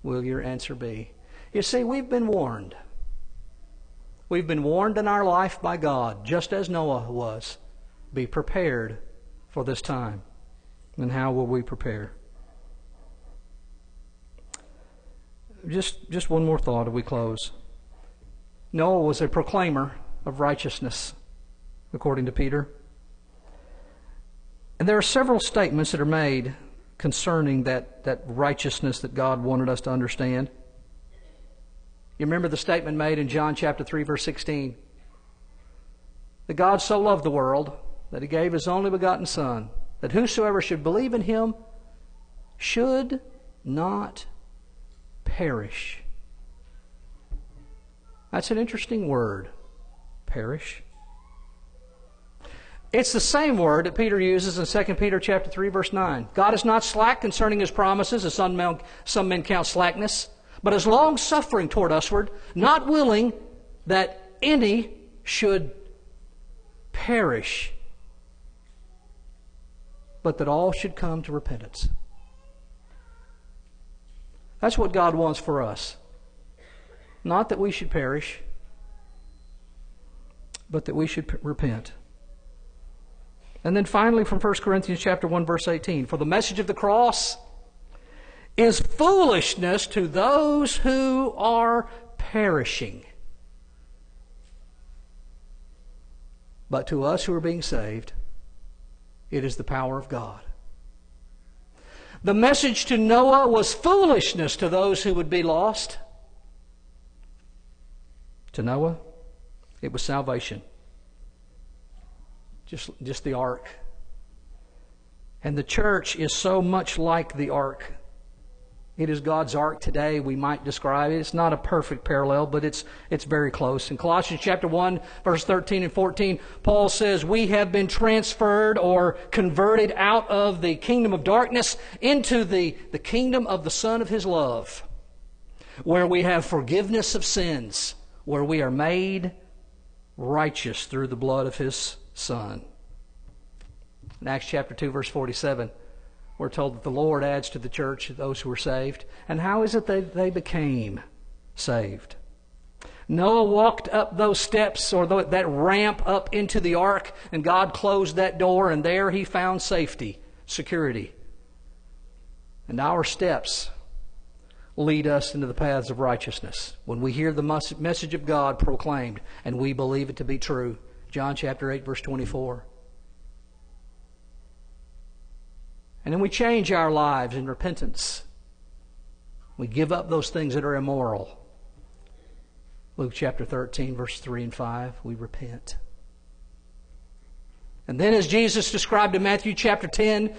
S9: will your answer be. You see, we've been warned. We've been warned in our life by God, just as Noah was. Be prepared for this time. And how will we prepare? Just, just one more thought as we close. Noah was a proclaimer of righteousness, according to Peter. And there are several statements that are made concerning that, that righteousness that God wanted us to understand. You remember the statement made in John chapter 3, verse 16 that God so loved the world that he gave his only begotten Son, that whosoever should believe in him should not perish. That's an interesting word, perish. It's the same word that Peter uses in 2 Peter chapter 3 verse 9. God is not slack concerning his promises, as some men, some men count slackness, but is long suffering toward usward, not willing that any should perish, but that all should come to repentance. That's what God wants for us. Not that we should perish, but that we should p- repent. And then finally from 1 Corinthians chapter 1 verse 18, for the message of the cross is foolishness to those who are perishing. But to us who are being saved, it is the power of God. The message to Noah was foolishness to those who would be lost. To Noah, it was salvation. Just, just the ark. And the church is so much like the ark. It is God's ark today, we might describe it. It's not a perfect parallel, but it's, it's very close. In Colossians chapter 1, verse 13 and 14, Paul says, We have been transferred or converted out of the kingdom of darkness into the, the kingdom of the Son of His love, where we have forgiveness of sins, where we are made righteous through the blood of His Son. In Acts chapter 2, verse 47, we're told that the Lord adds to the church those who are saved. And how is it that they became saved? Noah walked up those steps or that ramp up into the ark, and God closed that door, and there he found safety, security. And our steps lead us into the paths of righteousness when we hear the message of God proclaimed and we believe it to be true. John chapter 8, verse 24. And then we change our lives in repentance We give up those things that are immoral. Luke chapter 13, verse 3 and 5, we repent. And then, as Jesus described in Matthew chapter 10,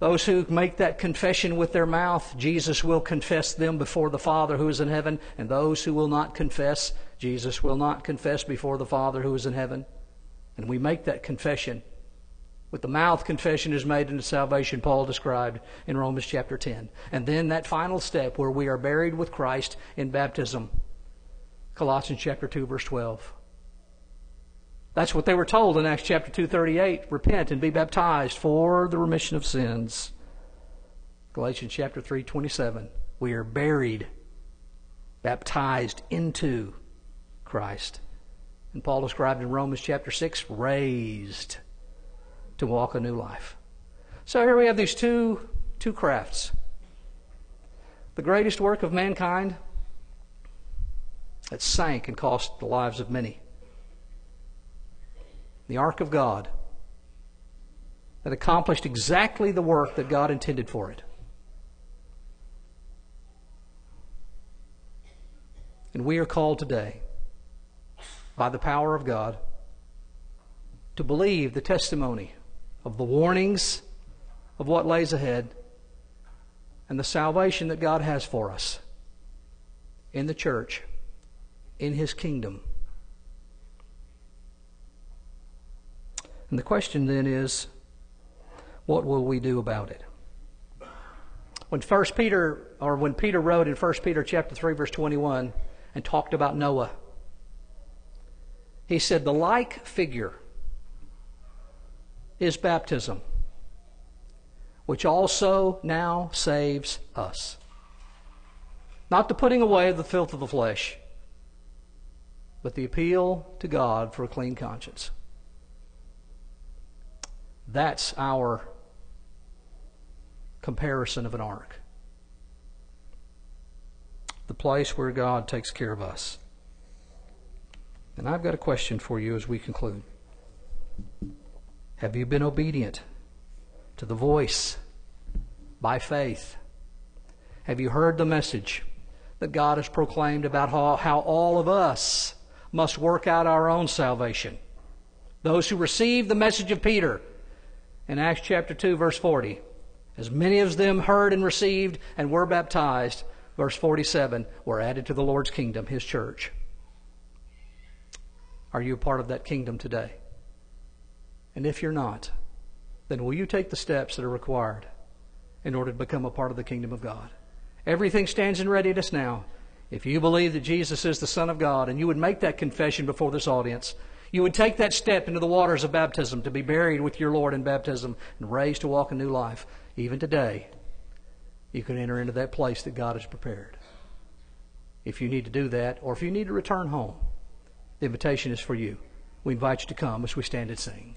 S9: those who make that confession with their mouth, Jesus will confess them before the Father who is in heaven. And those who will not confess, Jesus will not confess before the Father who is in heaven. And we make that confession. With the mouth, confession is made into salvation, Paul described in Romans chapter 10. And then that final step where we are buried with Christ in baptism, Colossians chapter 2, verse 12. That's what they were told in Acts chapter 2:38, repent and be baptized for the remission of sins. Galatians chapter 3:27, we are buried, baptized into Christ. And Paul described in Romans chapter 6, raised to walk a new life. So here we have these two two crafts. The greatest work of mankind that sank and cost the lives of many the ark of God, that accomplished exactly the work that God intended for it. And we are called today, by the power of God, to believe the testimony of the warnings of what lays ahead and the salvation that God has for us in the church, in His kingdom. And the question then is, what will we do about it? When First Peter, or when Peter wrote in First Peter chapter three, verse twenty-one, and talked about Noah, he said the like figure is baptism, which also now saves us. Not the putting away of the filth of the flesh, but the appeal to God for a clean conscience. That's our comparison of an ark. The place where God takes care of us. And I've got a question for you as we conclude. Have you been obedient to the voice by faith? Have you heard the message that God has proclaimed about how, how all of us must work out our own salvation? Those who received the message of Peter in Acts chapter 2, verse 40. As many of them heard and received and were baptized, verse 47, were added to the Lord's kingdom, his church. Are you a part of that kingdom today? And if you're not, then will you take the steps that are required in order to become a part of the kingdom of God? Everything stands in readiness now. If you believe that Jesus is the Son of God and you would make that confession before this audience, you would take that step into the waters of baptism to be buried with your Lord in baptism and raised to walk a new life. Even today, you can enter into that place that God has prepared. If you need to do that, or if you need to return home, the invitation is for you. We invite you to come as we stand and sing.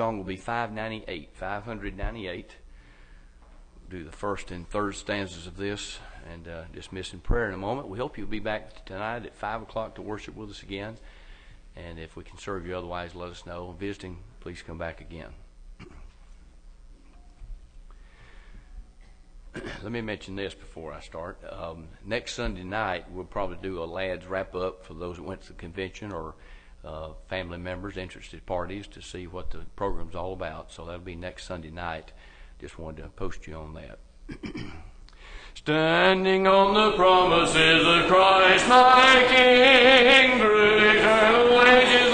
S7: Song will be 598. 598. Do the first and third stanzas of this and uh, dismiss in prayer in a moment. We hope you'll be back tonight at 5 o'clock to worship with us again. And if we can serve you otherwise, let us know. Visiting, please come back again. let me mention this before I start. Um, next Sunday night, we'll probably do a lads wrap up for those that went to the convention or uh, family members, interested parties to see what the program's all about. So that'll be next Sunday night. Just wanted to post you on that.
S4: Standing on the promises of Christ, my King, through eternal ages,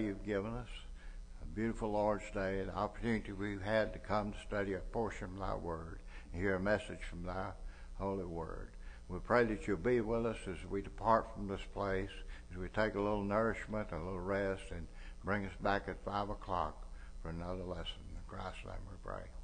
S10: you've given us, a beautiful Lord's Day, the opportunity we've had to come to study a portion of thy word and hear a message from thy holy word. We pray that you'll be with us as we depart from this place, as we take a little nourishment, a little rest, and bring us back at five o'clock for another lesson. In Christ's name we pray.